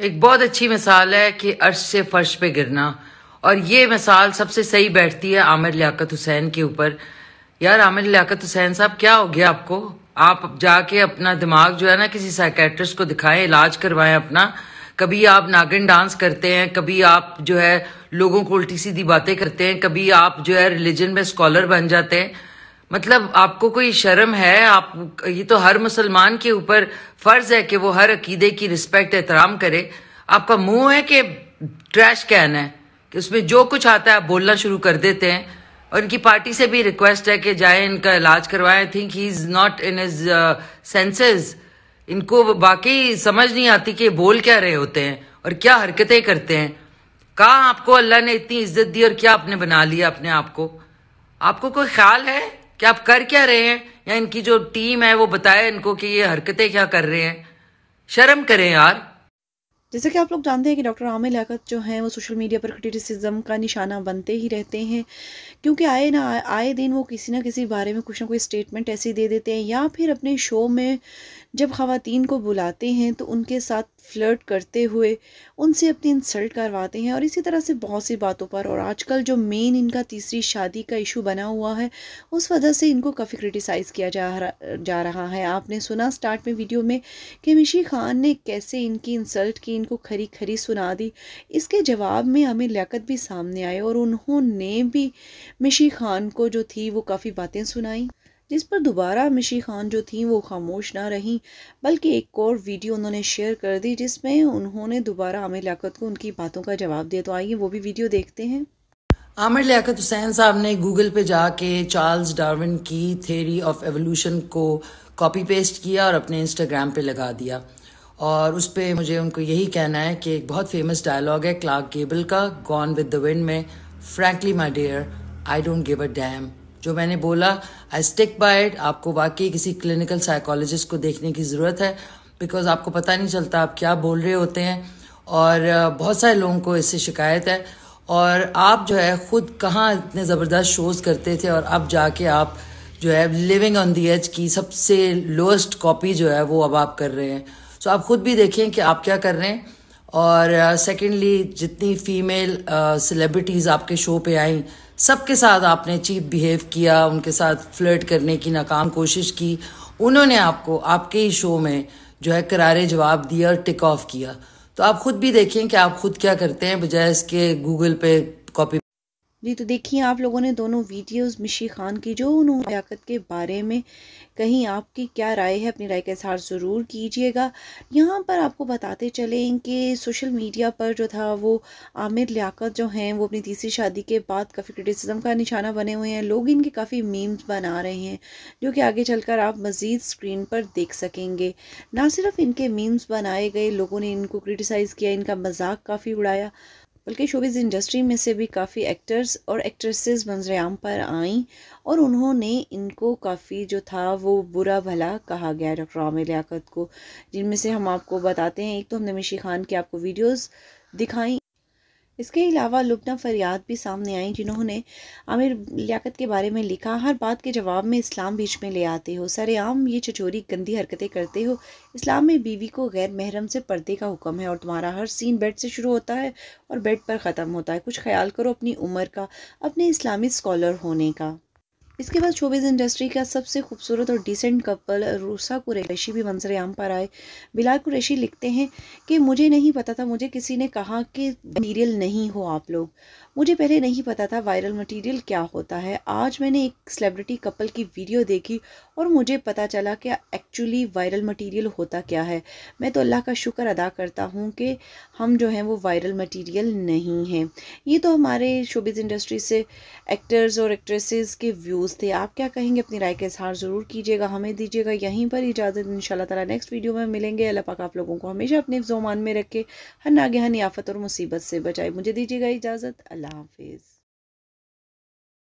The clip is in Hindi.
एक बहुत अच्छी मिसाल है कि अर्श से फर्श पे गिरना। और ये मिसाल सबसे सही बैठती है आमिर लियाकत हुसैन के ऊपर। यार, आमिर लियाकत हुसैन साहब, क्या हो गया आपको? आप जाके अपना दिमाग जो है ना किसी साइकेट्रिस्ट को दिखाएँ, इलाज करवाएँ अपना। कभी आप नागिन डांस करते हैं, कभी आप जो है लोगों को उल्टी सीधी बातें करते हैं, कभी आप जो है रिलीजन में स्कॉलर बन जाते हैं। मतलब आपको कोई शर्म है? आप, ये तो हर मुसलमान के ऊपर फ़र्ज़ है कि वो हर अकीदे की रिस्पेक्ट, एहतराम करे। आपका मुँह है कि ट्रैश कैन है? कि उसमें जो कुछ आता है आप बोलना शुरू कर देते हैं। और इनकी पार्टी से भी रिक्वेस्ट है कि जाए, इनका इलाज करवाए। I think he is not in his senses इनको बाकी समझ नहीं आती कि बोल क्या रहे होते हैं और क्या हरकतें करते हैं। कहा आपको अल्लाह ने इतनी इज़्ज़त दी और क्या आपने बना लिया अपने आप को? आपको कोई ख्याल है? कि आप कर क्या रहे हैं? या इनकी जो टीम है, वो बताए इनको कि ये हरकतें क्या कर रहे हैं? शर्म करें यार। जैसे कि आप लोग जानते हैं कि डॉक्टर आमिर लियाकत जो हैं, वो सोशल मीडिया पर क्रिटिसिज्म का निशाना बनते ही रहते हैं। क्योंकि आए ना, आए दिन वो किसी ना किसी बारे में कुछ ना कोई स्टेटमेंट ऐसी दे देते हैं या फिर अपने शो में जब ख़वातीन को बुलाते हैं तो उनके साथ फ्लर्ट करते हुए उनसे अपनी इंसल्ट करवाते हैं। और इसी तरह से बहुत सी बातों पर, और आजकल जो मेन इनका तीसरी शादी का इशू बना हुआ है, उस वजह से इनको काफ़ी क्रिटिसाइज़ किया जा जा रहा है। आपने सुना स्टार्ट में वीडियो में कि मिशी खान ने कैसे इनकी इंसल्ट की इनको खरी खरी सुना दी। इसके जवाब में हमें लियाकत भी सामने आए और उन्होंने भी मिशी खान को जो थी वो काफ़ी बातें सुनाई, जिस पर दोबारा मिशी खान जो थी वो खामोश ना रहीं, बल्कि एक और वीडियो उन्होंने शेयर कर दी जिसमें उन्होंने दोबारा आमिर लियाकत को उनकी बातों का जवाब दिया तो आइए वो भी वीडियो देखते हैं। आमिर लियाकत हुसैन साहब ने गूगल पे जाके चार्ल्स डार्विन की थेरी ऑफ़ एवोल्यूशन को कॉपी पेस्ट किया और अपने इंस्टाग्राम पे लगा दिया। और उस पर मुझे उनको यही कहना है कि एक बहुत फ़ेमस डायलॉग है क्लार्क गेबल का गॉन विद द विंड में frankly my dear I don't give a damn जो मैंने बोला आई स्टिक बाय इट आपको वाकई किसी क्लिनिकल साइकोलॉजिस्ट को देखने की ज़रूरत है बिकॉज़ आपको पता नहीं चलता आप क्या बोल रहे होते हैं, और बहुत सारे लोगों को इससे शिकायत है, और आप जो है खुद कहाँ इतने ज़बरदस्त शोज़ करते थे, और अब जाके आप जो है लिविंग ऑन दी एज की सबसे लोएस्ट कॉपी जो है वो अब आप कर रहे हैं। सो आप खुद भी देखें कि आप क्या कर रहे हैं। और सेकेंडली uh, जितनी फीमेल सेलिब्रिटीज़ आपके शो पे आई सबके साथ आपने चीप बिहेव किया उनके साथ फ्लर्ट करने की नाकाम कोशिश की उन्होंने आपको आपके ही शो में जो है करारे जवाब दिया और टिक ऑफ़ किया। तो आप खुद भी देखें कि आप खुद क्या करते हैं बजाय इसके गूगल पे जी तो देखिए, आप लोगों ने दोनों वीडियोस मिशी खान की, जो उन्होंने लियाकत के बारे में कहीं आपकी क्या राय है, अपनी राय का इजहार ज़रूर कीजिएगा। यहाँ पर आपको बताते चलें कि सोशल मीडिया पर जो था, वो आमिर लियाकत जो हैं, वो अपनी तीसरी शादी के बाद काफ़ी क्रिटिसिज्म का निशाना बने हुए हैं। लोग इनके काफ़ी मीम्स बना रहे हैं, जो कि आगे चलकर आप मज़ीद स्क्रीन पर देख सकेंगे। ना सिर्फ़ इनके मीम्स बनाए गए, लोगों ने इनको क्रिटिसाइज़ किया, इनका मज़ाक काफ़ी उड़ाया बल्कि शोबिज़ इंडस्ट्री में से भी काफ़ी एक्टर्स और एक्ट्रेसेस मंजरेआम पर आईं और उन्होंने इनको काफ़ी जो था वो बुरा भला कहा गया डॉक्टर आमिर लियाकत को, जिनमें से हम आपको बताते हैं। एक तो हमने मिशी खान की आपको वीडियोस दिखाई। इसके अलावा लुबना फरियाद भी सामने आई, जिन्होंने आमिर लियाकत के बारे में लिखा, हर बात के जवाब में इस्लाम बीच में ले आते हो। सरेआम ये चचोरी गंदी हरकतें करते हो। इस्लाम में बीवी को गैर महरम से पर्दे का हुक्म है और तुम्हारा हर सीन बेड से शुरू होता है और बेड पर ख़त्म होता है। कुछ ख्याल करो अपनी उम्र का, अपने इस्लामी स्कॉलर होने का। इसके बाद शोबिज इंडस्ट्री का सबसे खूबसूरत और डिसेंट कपल रूसा कुरैशी भी मंसर आम पर आए। बिलाल कुरैशी लिखते हैं कि, मुझे नहीं पता था, मुझे किसी ने कहा कि मटीरियल नहीं हो आप लोग। मुझे पहले नहीं पता था वायरल मटेरियल क्या होता है। आज मैंने एक सेलिब्रिटी कपल की वीडियो देखी और मुझे पता चला कि एक्चुअली वायरल मटेरियल होता क्या है। मैं तो अल्लाह का शुक्र अदा करता हूँ कि हम जो हैं वो वायरल मटेरियल नहीं हैं। ये तो हमारे शोबिज़ इंडस्ट्री से एक्टर्स और एक्ट्रेसेस के व्यूज़ थे। आप क्या कहेंगे? अपनी राय का इजहार ज़रूर कीजिएगा, हमें दीजिएगा। यहीं पर इजाज़त इन ताला नेक्स्ट वीडियो में मिलेंगे। अल्लाह पाक आप लोगों को हमेशा अपने जोमान में रखे, हर नागहानी आफत और मुसीबत से बचाए। मुझे दीजिएगा इजाज़त। अल्लाह हाफिज़।